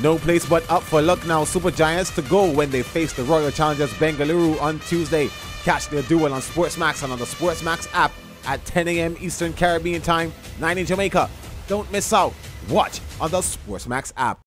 No place but up for Lucknow Super Giants to go when they face the Royal Challengers Bengaluru on Tuesday. Catch their duel on Sportsmax and on the Sportsmax app at 10 a.m. Eastern Caribbean Time, 9 in Jamaica. Don't miss out. Watch on the Sportsmax app.